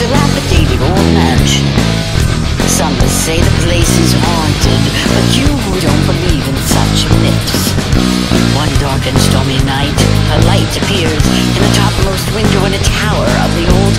dilapidated old mansion. Some say the place is haunted, but you who don't believe in such myths. One dark and stormy night, a light appears in the topmost window in a tower of the old